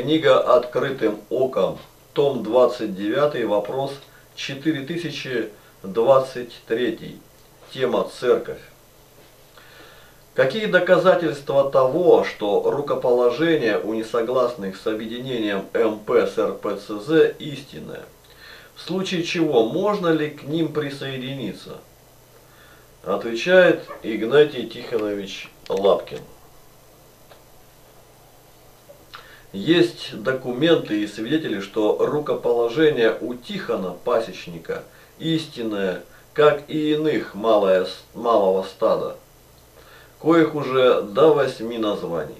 Книга «Открытым оком», том 29, вопрос 4023. Тема «Церковь». Какие доказательства того, что рукоположение у несогласных с объединением МП с РПЦЗ истинное? В случае чего, можно ли к ним присоединиться? Отвечает Игнатий Тихонович Лапкин. Есть документы и свидетели, что рукоположение у Тихона, пасечника, истинное, как и иных малое, малого стада, коих уже до восьми названий.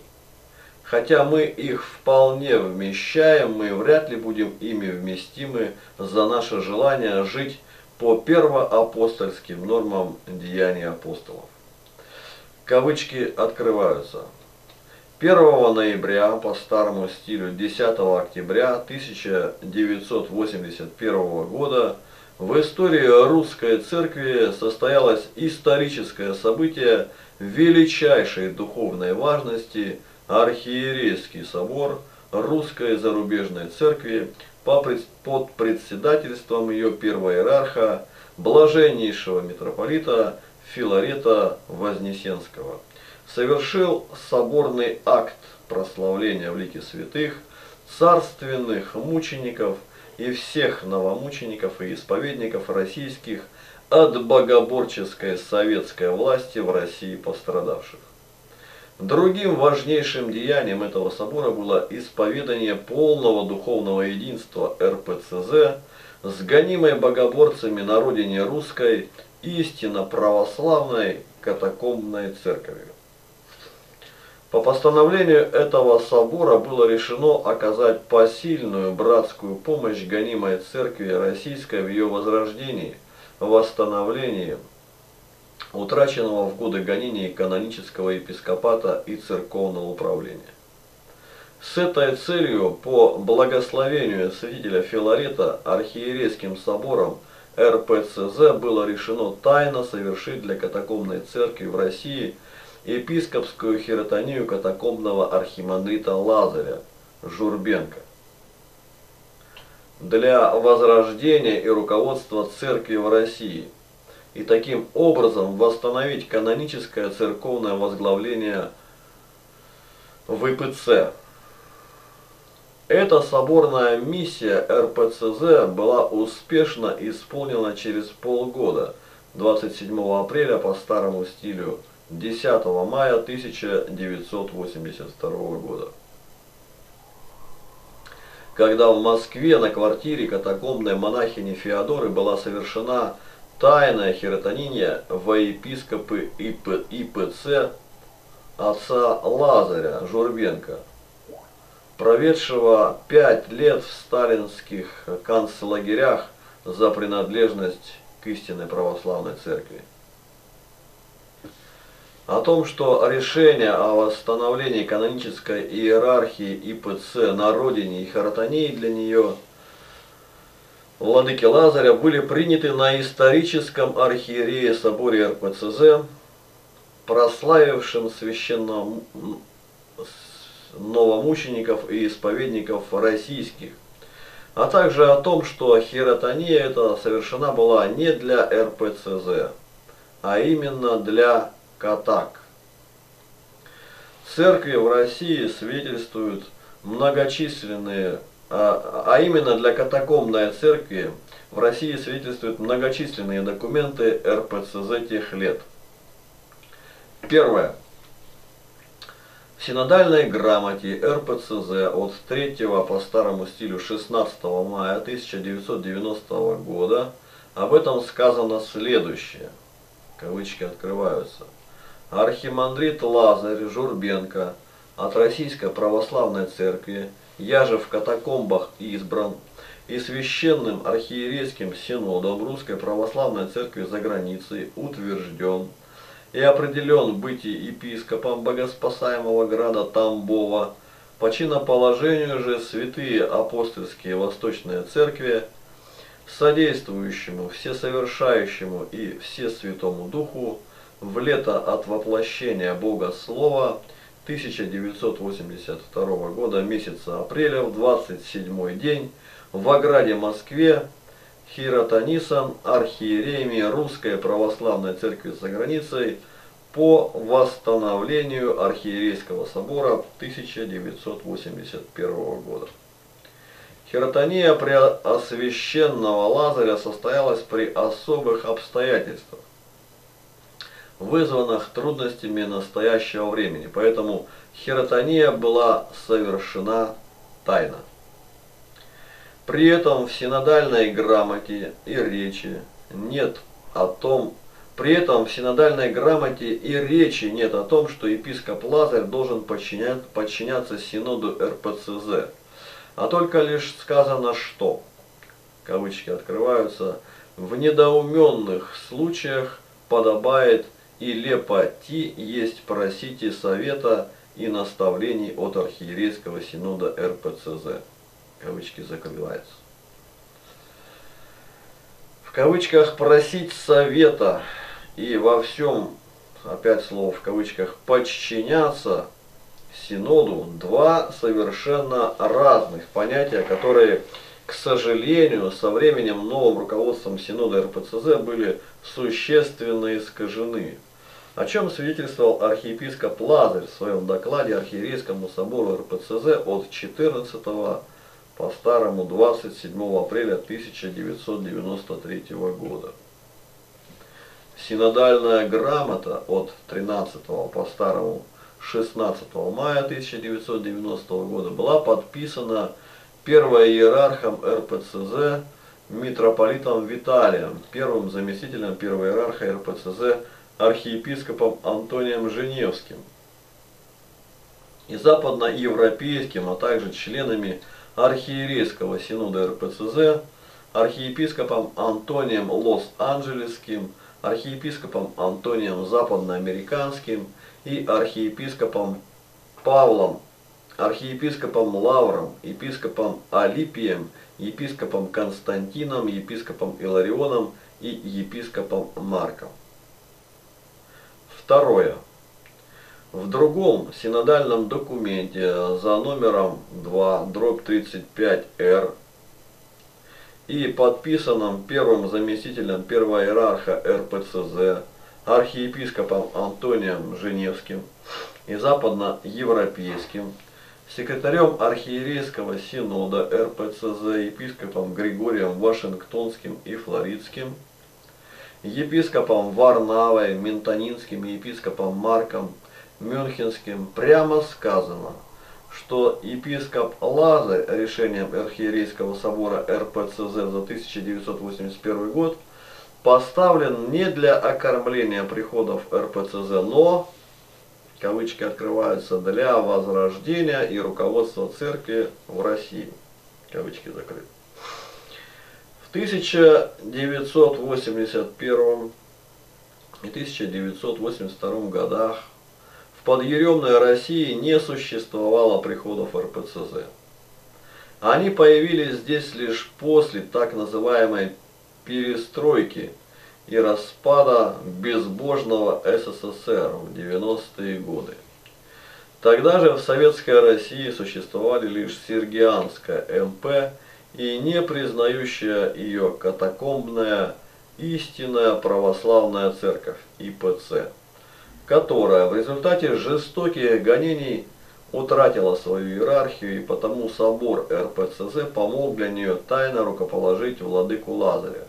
Хотя мы их вполне вмещаем, мы вряд ли будем ими вместимы за наше желание жить по первоапостольским нормам деяний апостолов. Кавычки открываются. 1 ноября по старому стилю 10 октября 1981 года в истории русской церкви состоялось историческое событие величайшей духовной важности Архиерейский собор Русской зарубежной церкви под председательством ее первого иерарха, блаженнейшего митрополита Филарета Вознесенского – совершил соборный акт прославления в лике святых, царственных мучеников и всех новомучеников и исповедников российских от богоборческой советской власти в России пострадавших. Другим важнейшим деянием этого собора было исповедание полного духовного единства РПЦЗ с гонимой богоборцами на родине русской истинно православной катакомбной церковью. По постановлению этого собора было решено оказать посильную братскую помощь гонимой церкви российской в ее возрождении, восстановлении утраченного в годы гонений канонического епископата и церковного управления. С этой целью по благословению святителя Филарета архиерейским собором РПЦЗ было решено тайно совершить для катакомной церкви в России – епископскую хиротонию катакомбного архимандрита Лазаря Журбенко для возрождения и руководства церкви в России и таким образом восстановить каноническое церковное возглавление в ИПЦ. Эта соборная миссия РПЦЗ была успешно исполнена через полгода, 27 апреля по старому стилю 10 мая 1982 года. Когда в Москве на квартире катакомбной монахини Феодоры была совершена тайная хиротония во епископы ИП, ИПЦ отца Лазаря Журбенко, проведшего пять лет в сталинских концлагерях за принадлежность к истинной православной церкви о том, что решение о восстановлении канонической иерархии ИПЦ на родине и хартонии для нее владыки Лазаря были приняты на историческом архиерее соборе РПЦЗ, прославившим священно новомучеников и исповедников российских, а также о том, что хиротония эта совершена была не для РПЦЗ, а именно для Катак. Церкви в России свидетельствуют многочисленные, а, а именно для катакомбной церкви в России свидетельствуют многочисленные документы РПЦЗ тех лет. Первое. В синодальной грамоте РПЦЗ от 3 по старому стилю 16 мая 1990 года об этом сказано следующее. Кавычки открываются архимандрит Лазарь Журбенко от Российской Православной Церкви, я же в катакомбах избран и священным архиерейским синодом Русской Православной Церкви за границей утвержден и определен быть епископом богоспасаемого града Тамбова, по чиноположению же святые апостольские Восточные Церкви, содействующему, всесовершающему и всесвятому Духу, в лето от воплощения Бога Слова 1982 года месяца апреля в 27 день в ограде Москве Хиротанисан, архиереями Русской Православной Церкви за границей по восстановлению Архиерейского собора 1981 года. Хиротония Преосвященного Лазаря состоялась при особых обстоятельствах, вызванных трудностями настоящего времени, поэтому хиротония была совершена тайно. При этом в синодальной грамоте и речи нет о том, при этом в синодальной грамоте и речи нет о том, что епископ Лазарь должен подчинять, подчиняться синоду РПЦЗ, а только лишь сказано, что, кавычки открываются, в недоуменных случаях подобает и лепоти есть просите совета и наставлений от архиерейского синода РПЦЗ кавычки закрываются. В кавычках просить совета и во всем, опять слово в кавычках, подчиняться Синоду два совершенно разных понятия, которые, к сожалению, со временем новым руководством Синода РПЦЗ были существенно искажены. О чем свидетельствовал архиепископ Лазарь в своем докладе Архиерейскому собору РПЦЗ от 14 по старому 27 апреля 1993 года. Синодальная грамота от 13 по старому 16 мая 1990 года была подписана первоиерархом РПЦЗ митрополитом Виталием, первым заместителем первоиерарха РПЦЗ архиепископом Антонием Женевским и западноевропейским, а также членами архиерейского синода РПЦЗ, архиепископом Антонием Лос-Анджелесским, архиепископом Антонием Западноамериканским и архиепископом Павлом, архиепископом Лавром, епископом Алипием, епископом Константином, епископом Иларионом и епископом Марком. Второе. В другом синодальном документе за номером 2 дробь 35Р и подписанном первым заместителем первого иерарха РПЦЗ архиепископом Антонием Женевским и западноевропейским, секретарем архиерейского синода РПЦЗ епископом Григорием Вашингтонским и Флоридским, епископом Варнавой, Ментонинским епископом Марком Мюнхенским прямо сказано, что епископ Лазарь решением Архиерейского собора РПЦЗ за 1981 год поставлен не для окормления приходов РПЦЗ, но, кавычки открываются, для возрождения и руководства церкви в России. Кавычки закрыты. В 1981 и 1982 годах в подъеремной России не существовало приходов РПЦЗ. Они появились здесь лишь после так называемой перестройки и распада безбожного СССР в 90-е годы. Тогда же в Советской России существовали лишь Сергианская МП и не признающая ее катакомбная истинная православная церковь ИПЦ которая в результате жестоких гонений утратила свою иерархию, и потому собор РПЦЗ помог для нее тайно рукоположить владыку Лазаря.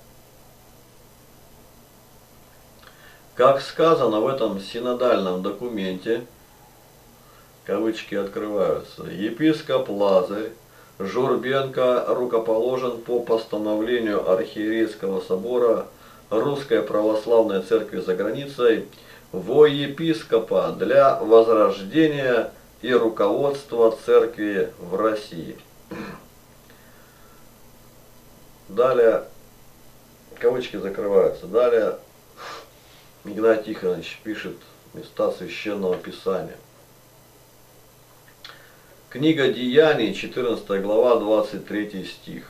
Как сказано в этом синодальном документе, кавычки открываются, епископ Лазарь Журбенко рукоположен по постановлению Архиерейского собора Русской Православной Церкви за границей во епископа для возрождения и руководства церкви в России. Далее, кавычки закрываются, далее Игнатий Тихонович пишет места Священного Писания. Книга Деяний, 14 глава, 23 стих.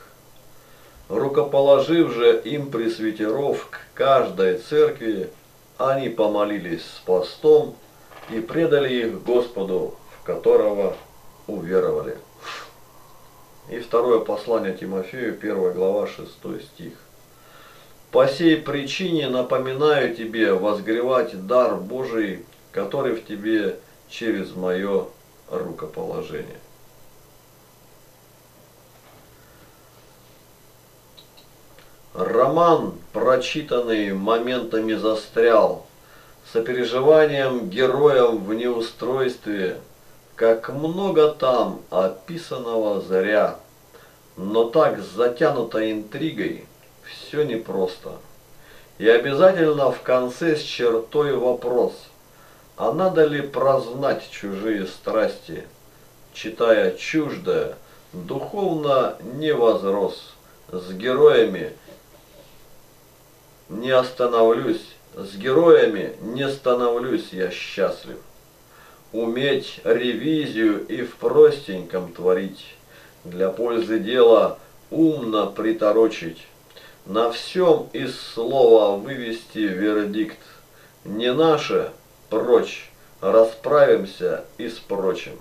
Рукоположив же им пресвитеров к каждой церкви, они помолились с постом и предали их Господу которого уверовали. И второе послание Тимофею, 1 глава, 6 стих. По сей причине напоминаю тебе возгревать дар Божий, который в тебе через мое рукоположение. Роман, прочитанный моментами застрял, сопереживанием героям в неустройстве, как много там описанного зря, но так затянуто интригой, все непросто. И обязательно в конце с чертой вопрос, а надо ли прознать чужие страсти, читая чуждое, духовно не возрос, с героями не остановлюсь, с героями не становлюсь я счастлив. Уметь ревизию и в простеньком творить, для пользы дела умно приторочить, на всем из слова вывести вердикт. Не наше, прочь, расправимся и с прочим.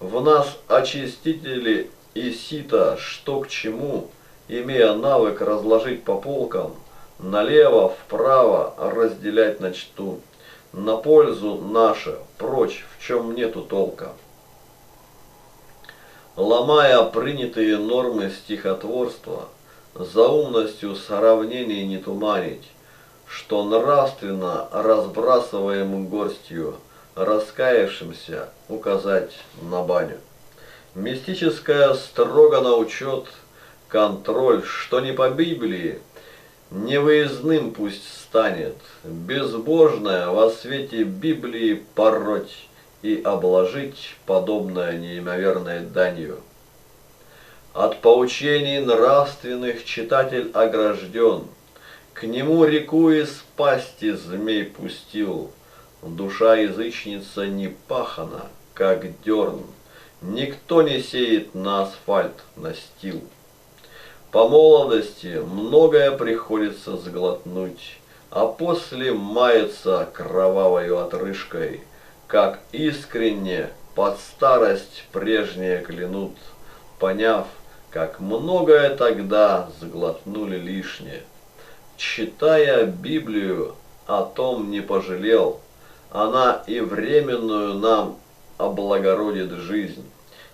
В нас очистители и сито, что к чему, имея навык разложить по полкам – налево, вправо разделять начту, на пользу наше, прочь, в чем нету толка. Ломая принятые нормы стихотворства, за умностью сравнений не туманить, что нравственно разбрасываем горстью, раскаявшимся указать на баню. Мистическое строго на учет, контроль, что не по Библии, Невыездным пусть станет, безбожное во свете Библии пороть и обложить подобное неимоверной данью. От поучений нравственных читатель огражден, к нему реку из пасти змей пустил, душа язычница не пахана, как дерн, никто не сеет на асфальт настил. По молодости многое приходится сглотнуть, а после мается кровавою отрыжкой, как искренне под старость прежние клянут, поняв, как многое тогда сглотнули лишнее. Читая Библию, о том не пожалел, она и временную нам облагородит жизнь.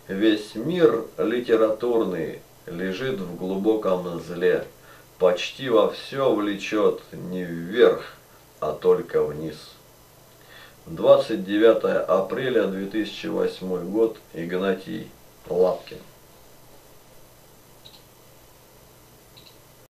Весь мир литературный лежит в глубоком зле, почти во все влечет не вверх, а только вниз. 29 апреля 2008 год. Игнатий Лапкин.